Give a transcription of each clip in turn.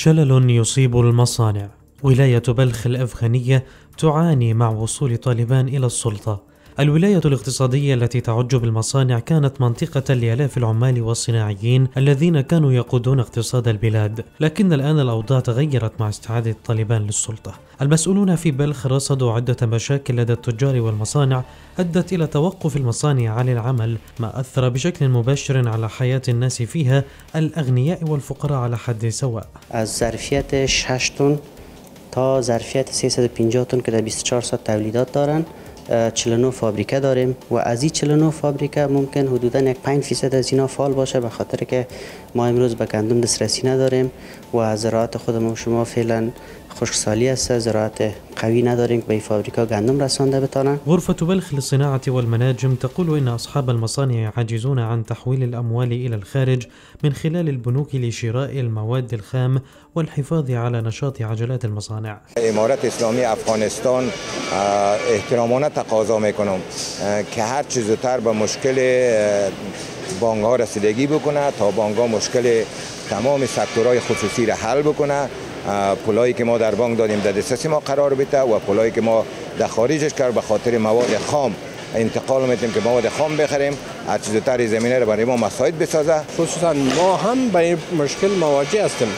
شلل يصيب المصانع. ولاية بلخ الأفغانية تعاني مع وصول طالبان إلى السلطة. الولاية الاقتصادية التي تعج بالمصانع كانت منطقة لآلاف العمال والصناعيين الذين كانوا يقودون اقتصاد البلاد، لكن الآن الأوضاع تغيرت مع استعادة طالبان للسلطة. المسؤولون في بلخ رصدوا عدة مشاكل لدى التجار والمصانع أدت إلى توقف المصانع عن العمل، ما أثر بشكل مباشر على حياة الناس فيها الأغنياء والفقراء على حد سواء. از ظرفیت 6 تن تا ظرفیت 350 تن در 24 ساعت تولیدات دارن 49 فابریکه داریم و از این 49 فابریکه ممکن حدودا یک 5 فیصد از اینا فعال باشه به خاطر که ما امروز به گندم دسترسی نداریم و زراعت خودمون شما فعلا خشکسالی است زراعت قوي نداریم به فابریکا گندم رسانده بتانن. غرفة بلخ للصناعة والمناجم تقول إن أصحاب المصانع يعجزون عن تحويل الأموال إلى الخارج من خلال البنوك لشراء المواد الخام والحفاظ على نشاط عجلات المصانع. امارت اسلامی افغانستان احترامانه تقاضا میکنم که هر چیز زودتر به مشکل بانک ها رسیدگی بکنه تا بانک ها مشکل تمام سکتورهای خصوصی را حل بکنه. پولایی که ما در بانک دادیم در دسترسی ما قرار بده و پولایی که ما در خارجش کرد به خاطر مواد خام انتقال میتیم که مواد خام بخریم هر چیز تر زمینه رو برای ما مساعد بسازه. خصوصا ما هم به این مشکل مواجه هستیم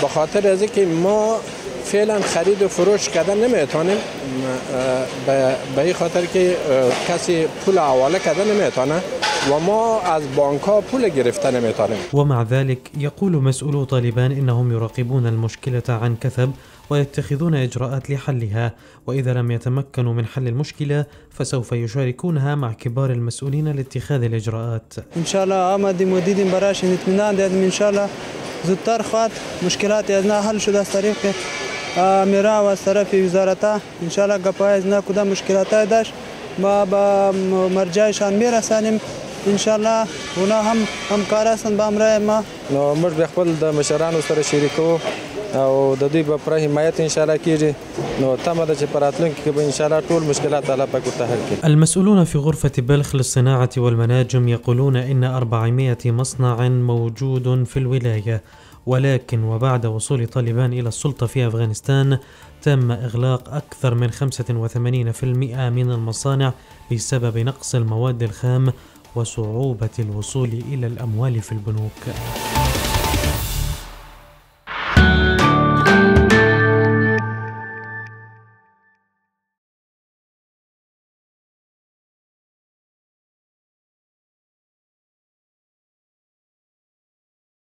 به خاطر از که ما فعلا خرید و فروش کردن نمیتونیم. به این خاطر که کسی پول حواله کردن نمیتونه و ما از بانک ها پول گرفته نمیتونیم. ومع ذلك يقول مسؤولو طالبان إنهم يراقبون المشكلة عن كثب ويتخذون إجراءات لحلها وإذا لم يتمكنوا من حل المشكلة فسوف يشاركونها مع كبار المسؤولين لاتخاذ الإجراءات. إن شاء الله آمدیم و دیدیم برایشان اطمینان دادیم إن شاء الله زودتر خواهد مشکلات از حل شده از طریق میرا و طرف وزارتا ان شاء الله گپای از نه کدام مشکلات داشت ما به مرجعشان میرسانیم ان شاء الله اونا هم همکار هستند به أمر ما۔ نو موږ به خپل د مشرانو سره شریکو أو د دوی په پوره حمایت ان شاء الله کیږي. نو تمه ده چې په راتلونکي کې به ان شاء الله ټول مشکلات الله پاک ورته حل کړي. المسؤولون في غرفة بلخ للصناعة والمناجم يقولون إن 400 مصنع موجود في الولاية. ولكن وبعد وصول طالبان إلى السلطة في أفغانستان تم إغلاق أكثر من 85% من المصانع بسبب نقص المواد الخام وصعوبة الوصول إلى الأموال في البنوك.